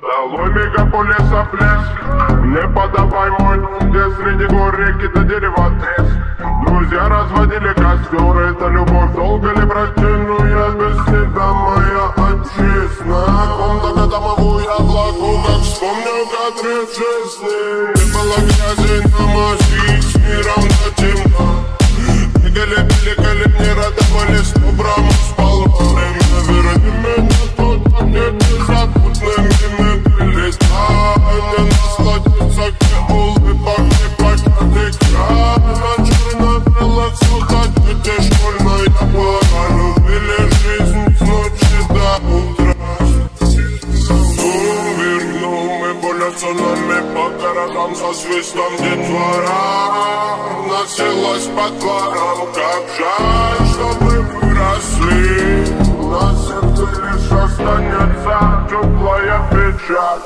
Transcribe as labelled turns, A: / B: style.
A: Долой мегаполис оплеск. Не подавай мой где среди гор реки до дерева треск. Друзья разводили костер, это любовь. Долго ли протяну без тебя моя отчизна. Комната к домовую я влагу, как вспомню кадры жизни Не было грязи мы борются нами по городам со свистом детвора. Носилась по дворам, как жаль, что мы выросли На сердце лишь останется теплая печаль